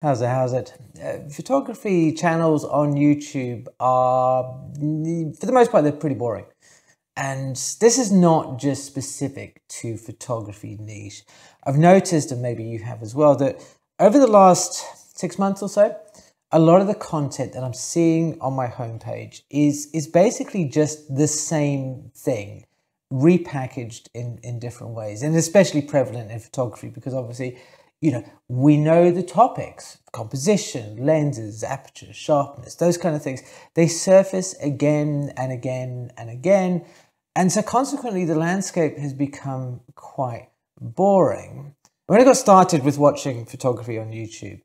How's it? How's it? Uh, photography channels on YouTube are, for the most part, they're pretty boring. And this is not just specific to photography niche. I've noticed, and maybe you have as well, that over the last six months or so, a lot of the content that I'm seeing on my homepage is is basically just the same thing repackaged in in different ways and especially prevalent in photography because obviously you know, we know the topics, composition, lenses, aperture, sharpness, those kind of things. They surface again and again and again. And so consequently, the landscape has become quite boring. When I got started with watching photography on YouTube,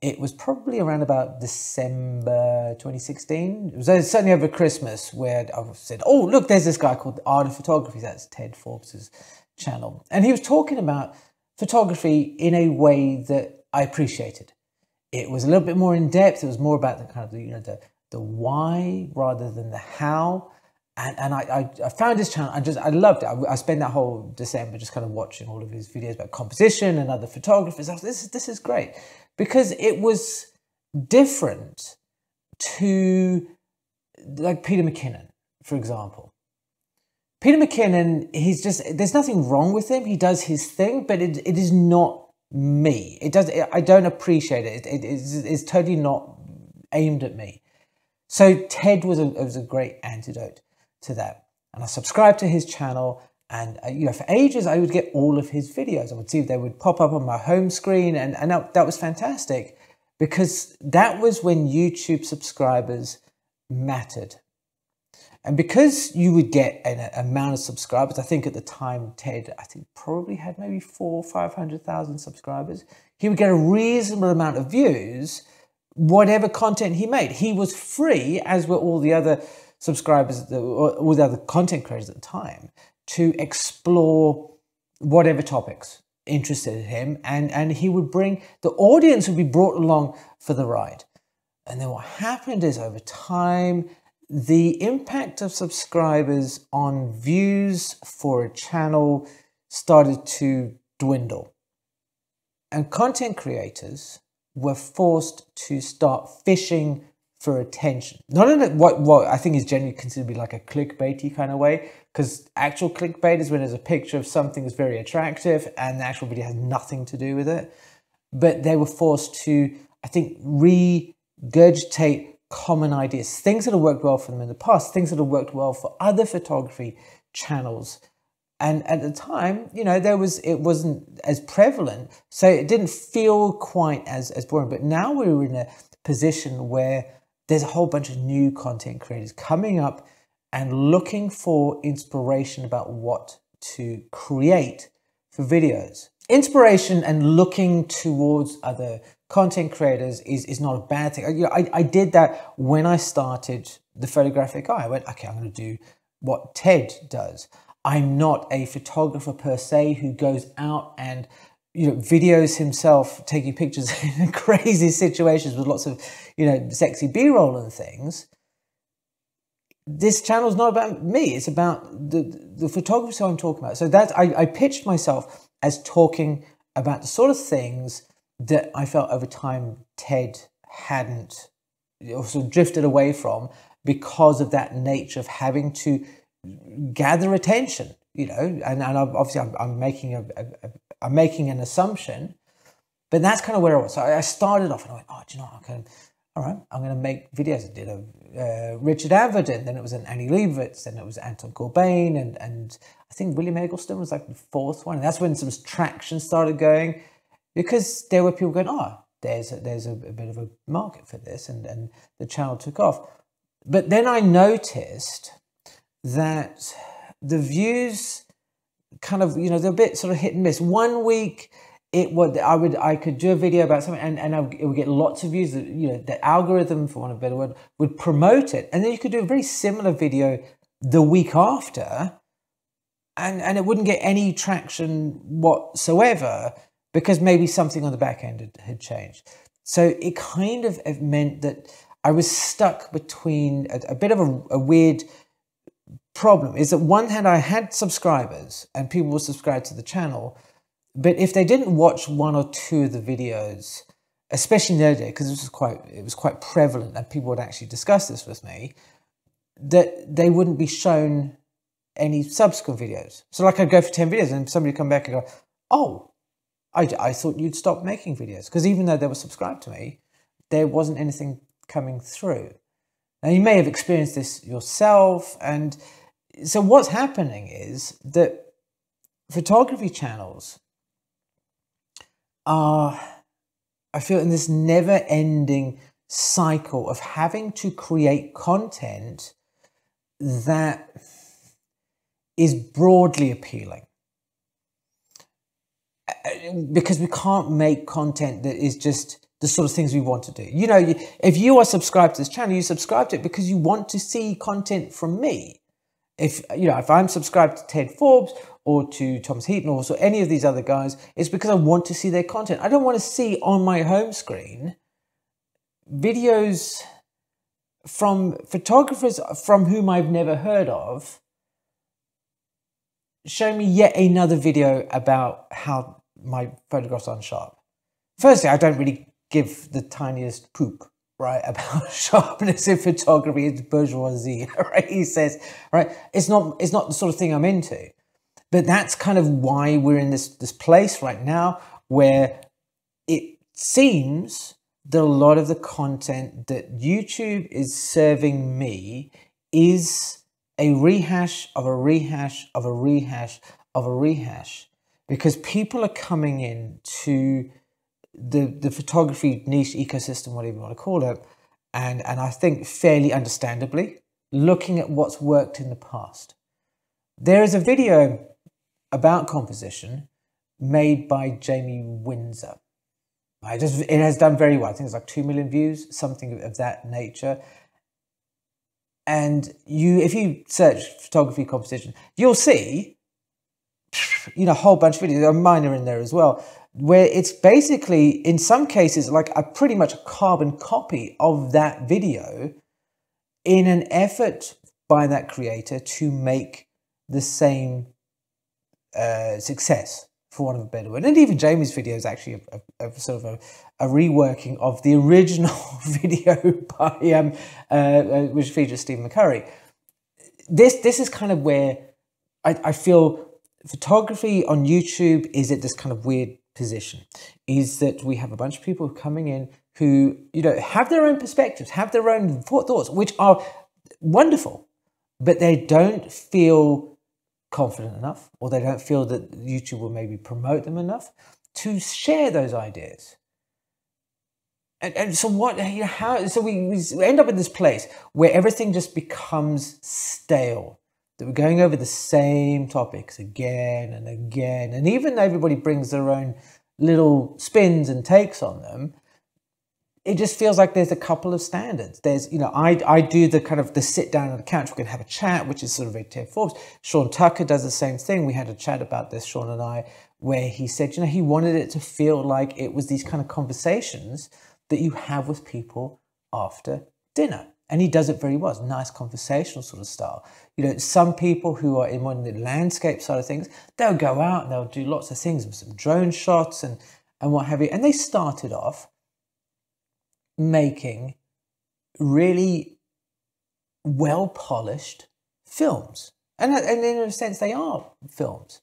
it was probably around about December 2016. It was certainly over Christmas where I said, oh, look, there's this guy called the Art of Photography. That's Ted Forbes's channel. And he was talking about photography in a way that I appreciated. It was a little bit more in depth. It was more about the kind of the, you know the the why rather than the how. And, and I, I, I found his channel. I just I loved it. I, I spent that whole December just kind of watching all of his videos about composition and other photographers. I was, this is this is great because it was different to like Peter McKinnon, for example. Peter McKinnon, he's just, there's nothing wrong with him. He does his thing, but it, it is not me. It does, I don't appreciate it. it, it it's, it's totally not aimed at me. So Ted was a, was a great antidote to that. And I subscribed to his channel and uh, you know, for ages I would get all of his videos. I would see if they would pop up on my home screen and, and that, that was fantastic because that was when YouTube subscribers mattered. And because you would get an amount of subscribers, I think at the time Ted, I think probably had maybe four, five hundred thousand subscribers. He would get a reasonable amount of views, whatever content he made. He was free, as were all the other subscribers, all the other content creators at the time, to explore whatever topics interested him, and and he would bring the audience would be brought along for the ride. And then what happened is over time the impact of subscribers on views for a channel started to dwindle. And content creators were forced to start fishing for attention. Not in a, what, what I think is generally considered to be like a clickbaity kind of way, because actual clickbait is when there's a picture of something that's very attractive and the actual video has nothing to do with it. But they were forced to, I think, regurgitate common ideas, things that have worked well for them in the past, things that have worked well for other photography channels. And at the time, you know, there was it wasn't as prevalent, so it didn't feel quite as as boring. But now we're in a position where there's a whole bunch of new content creators coming up and looking for inspiration about what to create for videos. Inspiration and looking towards other content creators is, is not a bad thing. You know, I, I did that when I started the photographic eye. I went, okay, I'm going to do what Ted does. I'm not a photographer per se who goes out and you know videos himself taking pictures in crazy situations with lots of you know sexy b-roll and things this channel is not about me it's about the the photography i'm talking about so that I, I pitched myself as talking about the sort of things that I felt over time Ted hadn't sort of drifted away from because of that nature of having to gather attention, you know, and, and obviously I'm, I'm making a, a, a, I'm making an assumption, but that's kind of where I was. So I started off and I went, oh, do you know, I can, all right, I'm going to make videos. I did a uh, Richard Avedon, then it was an Annie Leibovitz, then it was Anton Corbijn, and and I think William Eggleston was like the fourth one. And that's when some traction started going because there were people going, oh, there's a, there's a, a bit of a market for this, and, and the channel took off. But then I noticed that the views kind of, you know, they're a bit sort of hit and miss. One week, it would I would I could do a video about something and, and I would, it would get lots of views. You know, the algorithm, for want of a better word, would promote it, and then you could do a very similar video the week after, and and it wouldn't get any traction whatsoever because maybe something on the back end had, had changed. So it kind of meant that I was stuck between a, a bit of a, a, weird problem. Is that one hand I had subscribers and people were subscribed to the channel, but if they didn't watch one or two of the videos, especially in the days, because it was quite it was quite prevalent, and people would actually discuss this with me, that they wouldn't be shown any subsequent videos. So like I'd go for 10 videos and somebody come back and go, oh, I, I thought you'd stop making videos. Because even though they were subscribed to me, there wasn't anything coming through. Now you may have experienced this yourself. And so what's happening is that photography channels are, I feel, in this never ending cycle of having to create content that is broadly appealing because we can't make content that is just the sort of things we want to do. You know, if you are subscribed to this channel, you subscribe to it because you want to see content from me. If you know, if I'm subscribed to Ted Forbes or to Thomas Heaton or so any of these other guys, it's because I want to see their content. I don't want to see on my home screen videos from photographers from whom I've never heard of show me yet another video about how my photographs aren't sharp. Firstly, I don't really give the tiniest poop, right, about sharpness in photography. It's bourgeoisie, right? He says, right, it's not, it's not the sort of thing I'm into. But that's kind of why we're in this, this place right now where it seems that a lot of the content that YouTube is serving me is a rehash of a rehash of a rehash of a rehash because people are coming in to the the photography niche ecosystem, whatever you want to call it, and and I think fairly understandably looking at what's worked in the past. There is a video about composition made by Jamie Windsor. It, just, it has done very well. I think it's like 2 million views, something of that nature and you if you search photography composition you'll see you know a whole bunch of videos. Mine are in there as well where it's basically in some cases like a pretty much a carbon copy of that video in an effort by that creator to make the same uh, success for want of a better word. And even Jamie's video is actually a, a, a sort of a, a, reworking of the original video by um, uh, uh, which features Stephen McCurry. This this is kind of where I, I feel photography on YouTube is at this kind of weird position. Is that we have a bunch of people coming in who you know have their own perspectives, have their own thoughts, which are wonderful, but they don't feel confident enough, or they don't feel that YouTube will maybe promote them enough to share those ideas. And, and so what you know, how so we, we end up in this place where everything just becomes stale that we're going over the same topics again and again and even everybody brings their own little spins and takes on them it just feels like there's a couple of standards. There's, you know, I, I do the kind of the sit down on the couch, we're going to have a chat, which is sort of very Ted Forbes. Sean Tucker does the same thing. We had a chat about this, Sean and I, where he said, you know, he wanted it to feel like it was these kind of conversations that you have with people after dinner. And he does it very well. It's nice conversational sort of style. You know, some people who are in one of the landscape side of things, they'll go out and they'll do lots of things with some drone shots and, and what have you. And they started off making really well polished films. And, and in a sense, they are films.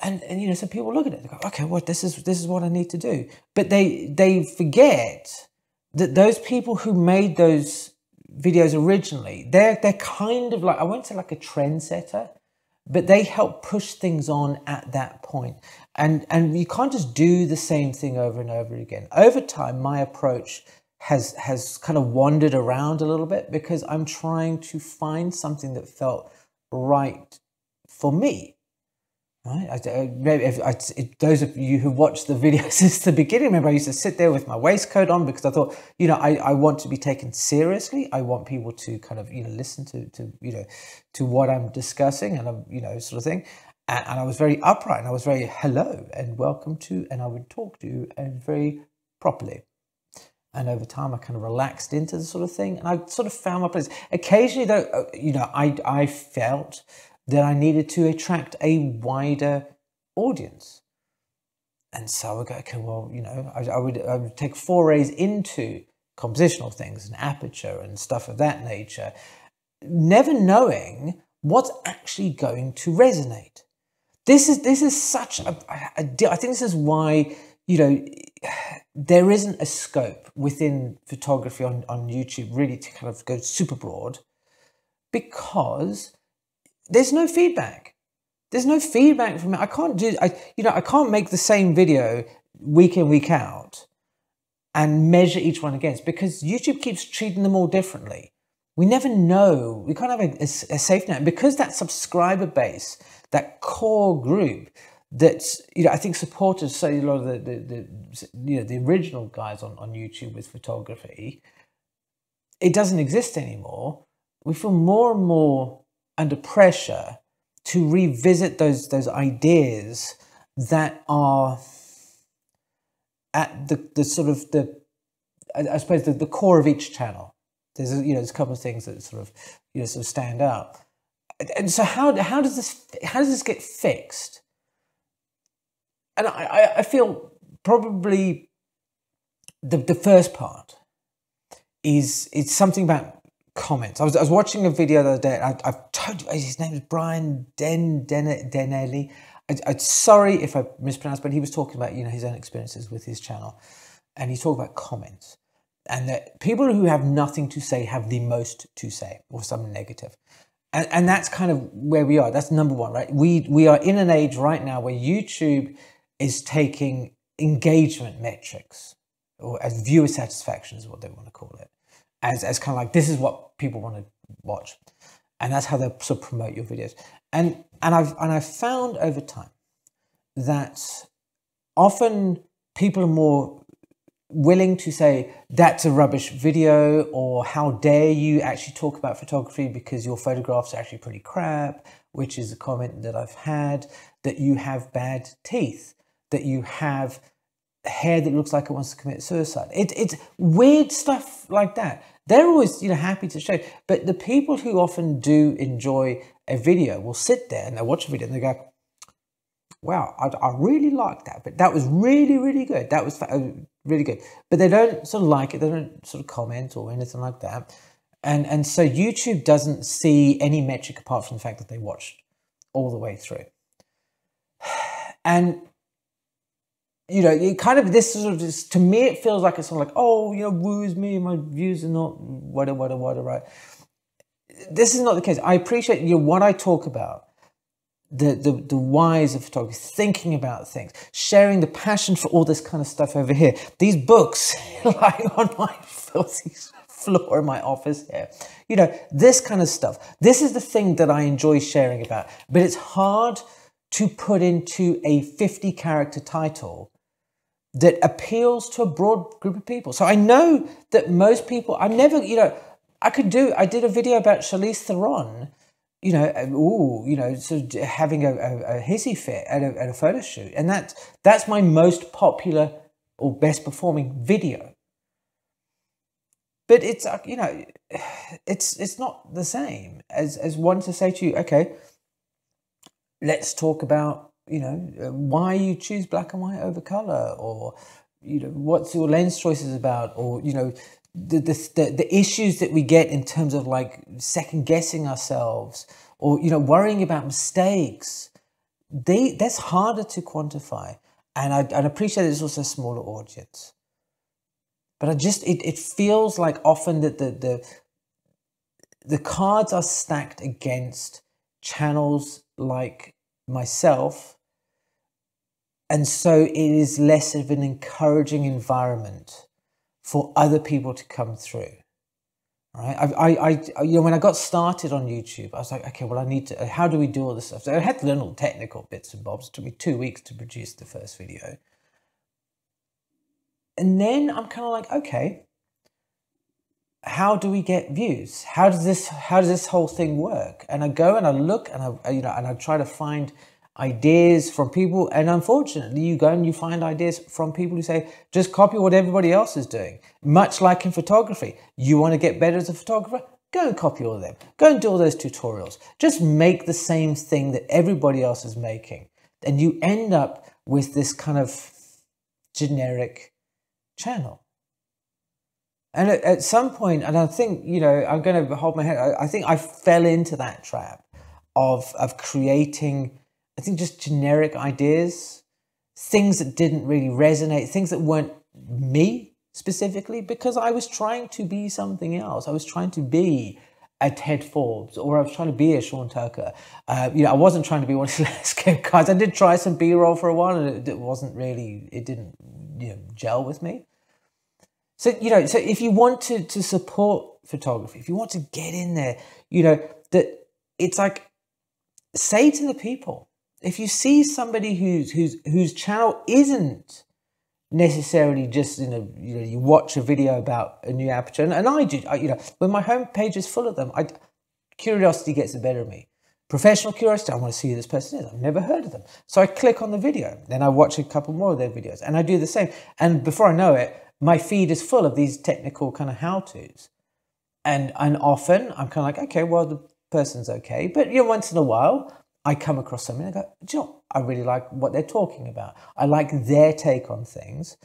And, and you know, so people look at it, they go, okay, well, this is this is what I need to do. But they they forget that those people who made those videos originally, they're they're kind of like I went to like a trendsetter, but they help push things on at that point and and you can't just do the same thing over and over again. Over time my approach has has kind of wandered around a little bit because i'm trying to find something that felt right for me right? I, maybe if, I, if those of you who watched the video since the beginning remember i used to sit there with my waistcoat on because i thought you know i, I want to be taken seriously. I want people to kind of you know listen to to you know to what i'm discussing and i'm you know sort of thing and, and I was very upright and I was very hello and welcome to, and I would talk to you and very properly. And over time, I kind of relaxed into the sort of thing, and I sort of found my place. Occasionally, though, uh, you know, I I felt that I needed to attract a wider audience. And so I would go, okay, well, you know, I, I, would, I would take forays into compositional things and aperture and stuff of that nature, never knowing what's actually going to resonate. This is this is such I think this is why you know there isn't a scope within photography on, on YouTube really to kind of go super broad because there's no feedback. There's no feedback from it. I can't do I you know I can't make the same video week in week out and measure each one against because YouTube keeps treating them all differently. We never know. We can't have a, a, a safe net because that subscriber base, that core group, that you know, I think supported so a lot of the, the, the you know the original guys on, on YouTube with photography. It doesn't exist anymore. We feel more and more under pressure to revisit those those ideas that are at the, the sort of the I, suppose the, the core of each channel. There's you know there's a couple of things that sort of you know sort of stand out. And so how how does this how does this get fixed? And I, I feel probably the the first part is it's something about comments. I was, I was watching a video the other day. I, have told you his name is Brian Den, Den Denelli. I, am sorry if I mispronounced, but he was talking about you know his own experiences with his channel, and he talked about comments, and that people who have nothing to say have the most to say, or something negative, and and that's kind of where we are. That's number one, right? We we are in an age right now where YouTube is taking engagement metrics, or as viewer satisfaction is what they want to call it, as as kind of like this is what people want to watch, and that's how they sort of promote your videos. And and I've and I've found over time that often people are more willing to say that's a rubbish video or how dare you actually talk about photography because your photographs are actually pretty crap which is a comment that i've had that you have bad teeth that you have hair that looks like it wants to commit suicide it, it's weird stuff like that they're always you know happy to show but the people who often do enjoy a video will sit there and they watch a video and they go, wow, I, I really like that, but that was really, really good. That was uh, really good. But they don't sort of like it. They don't sort of comment or anything like that. And, and so YouTube doesn't see any metric apart from the fact that they watched all the way through. And you know, it kind of this sort of just, to me, it feels like it's sort of like, oh, you know, woos me, my views are not whatever, whatever, whatever, right? this is not the case. I appreciate you know, what I talk about, the, the, the whys of photography, thinking about things, sharing the passion for all this kind of stuff over here. These books lying on my filthy floor in my office here. You know, this kind of stuff. This is the thing that I enjoy sharing about. But it's hard to put into a 50 character title that appeals to a broad group of people. So I know that most people, I've never, you know, I could do. I did a video about Charlize Theron. You know, ooh, you know, sort of having a, a, a hissy fit at a, at a photo shoot, and that that's my most popular or best performing video. But it's uh, you know, it's it's not the same as as one to say to you, okay, let's talk about you know uh, why you choose black and white over color, or you know what's your lens choices about, or you know the, the, the issues that we get in terms of like second guessing ourselves or you know worrying about mistakes they that's harder to quantify. And i, I appreciate it's also a smaller audience. But i just it, it feels like often that the, the the cards are stacked against channels like myself. And so it is less of an encouraging environment for other people to come through. Right? I, I, I, you know, when I got started on YouTube, I was like, okay, well, I need to, how do we do all this stuff? So I had to learn all the technical bits and bobs. It took me two weeks to produce the first video. And then I'm kind of like, okay, how do we get views? How does this, how does this whole thing work? And I go and I look and I, you know, and I try to find ideas from people. And unfortunately, you go and you find ideas from people who say, just copy what everybody else is doing. Much like in photography, you want to get better as a photographer? Go and copy all of them. Go and do all those tutorials. Just make the same thing that everybody else is making. And you end up with this kind of generic channel. And at, at some point, and I think, you know, I'm going to hold my head, I, I think I fell into that trap of, of creating, I think, just generic ideas, things that didn't really resonate, things that weren't me specifically, because I was trying to be something else. I was trying to be a Ted Forbes or I was trying to be a Sean Tucker. Uh, you know, I wasn't trying to be one of the landscape guys. I did try some B-roll for a while and it, it wasn't really, it didn't you know, gel with me. So, you know, so if you want to, to support photography, if you want to get in there, you know, that it's like, say to the people, if you see somebody who's, who's, whose channel isn't necessarily just, you know, you know, you watch a video about a new aperture, and, and I do, I, you know, when my homepage is full of them, I, curiosity gets the better of me. Professional curiosity, I want to see who this person is. I've never heard of them. So I click on the video, then I watch a couple more of their videos, and I do the same. And before I know it, my feed is full of these technical kind of how-tos. And and often I'm kind of like, okay, well the person's okay, but you know, once in a while I come across something and I go, you know, I really like what they're talking about. I like their take on things,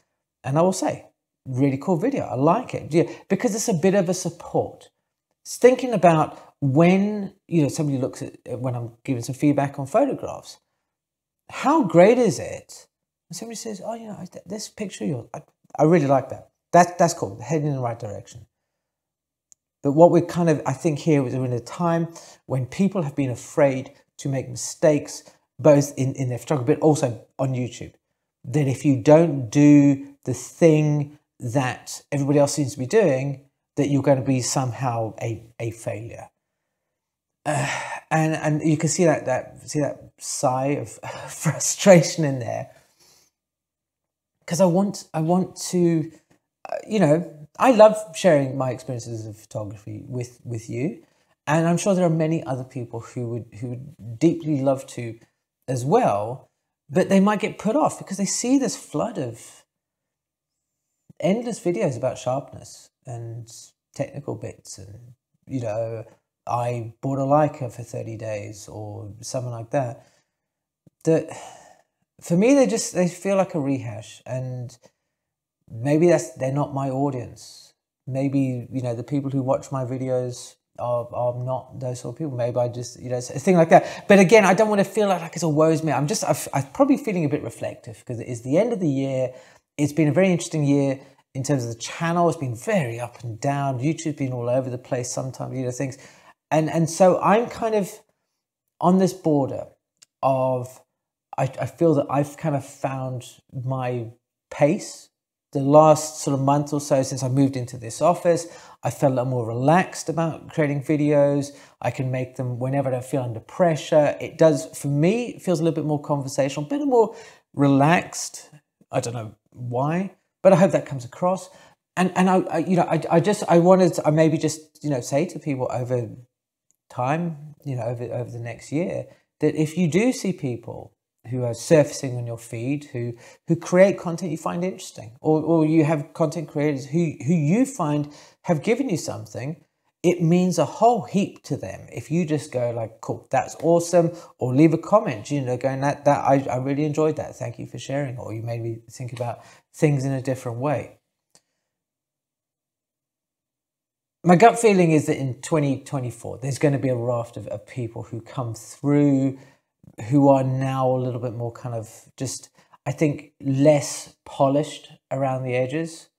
and I will say, really cool video. I like it yeah, because it's a bit of a support. It's thinking about when you know somebody looks at when I'm giving some feedback on photographs. How great is it? And somebody says, "Oh, you know, this picture yours, I, I really like that. That that's cool. Heading in the right direction." But what we're kind of, I think, here is we're in a time when people have been afraid to make mistakes, both in, in their photography, but also on YouTube. That if you don't do the thing that everybody else seems to be doing, that you're going to be somehow a, a failure. Uh, and and you can see that that see that sigh of frustration in there because I want I want to uh, you know I love sharing my experiences of photography with with you, and I'm sure there are many other people who would who would deeply love to as well, but they might get put off because they see this flood of endless videos about sharpness and technical bits and you know I bought a Leica for 30 days or something like that that for me they just they feel like a rehash and maybe that's they're not my audience. Maybe you know the people who watch my videos are, are not those sort of people. Maybe I just you know a thing like that. But again, I don't want to feel like, like it's a woes me. I'm just i am probably feeling a bit reflective because it is the end of the year. It's been a very interesting year in terms of the channel. It's been very up and down. YouTube's been all over the place. Sometimes you know things, and and so I'm kind of on this border of I, I feel that I've kind of found my pace the last sort of month or so since I moved into this office, I felt a lot more relaxed about creating videos. I can make them whenever I feel under pressure. It does, for me, it feels a little bit more conversational, a bit more relaxed. I don't know why, but I hope that comes across. And and I, I you know, I, I just I wanted to, I maybe just you know say to people over time, you know, over over the next year that if you do see people who are surfacing on your feed, who who create content you find interesting, or, or you have content creators who, who you find have given you something, it means a whole heap to them if you just go like, cool, that's awesome, or leave a comment, you know, going that that I, I really enjoyed that. Thank you for sharing, or you made me think about things in a different way. My gut feeling is that in 2024, there's going to be a raft of, of people who come through who are now a little bit more kind of just, I think, less polished around the edges.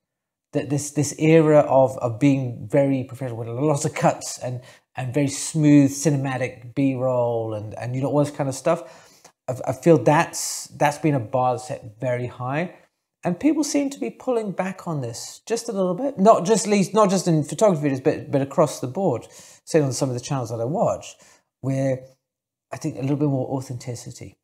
That this this era of of being very professional with lots of cuts and and very smooth cinematic B roll and and you know all this kind of stuff. I, feel that's that's been a bar set very high, and people seem to be pulling back on this just a little bit. Not just least not just in photography videos, but but across the board. Say on some of the channels that I watch, where I think a little bit more authenticity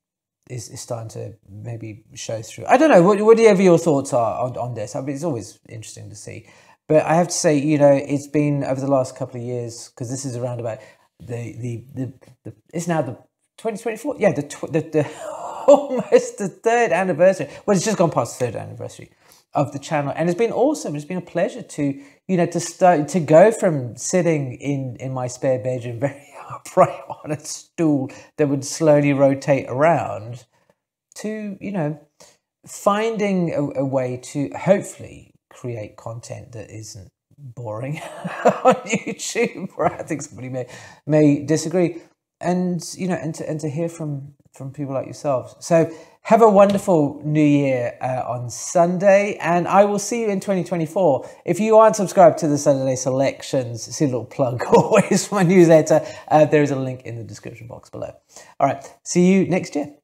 is, is starting to maybe show through. I don't know, what, whatever your thoughts are on, on this, I mean, it's always interesting to see. But I have to say, you know, it's been over the last couple of years, because this is around about the, the, the, the it's now the 2024, yeah, the, the, the almost the third anniversary. Well, it's just gone past the third anniversary of the channel and it's been awesome it's been a pleasure to you know to start to go from sitting in in my spare bedroom very upright on a stool that would slowly rotate around to, you know, finding a, a way to hopefully create content that isn't boring on YouTube. I think somebody may may disagree, and you know, and to and to hear from from people like yourselves. So have a wonderful new year uh, on Sunday, and I will see you in 2024. If you aren't subscribed to the Saturday Selections, see a little plug always for my newsletter. Uh, there is a link in the description box below. All right, see you next year.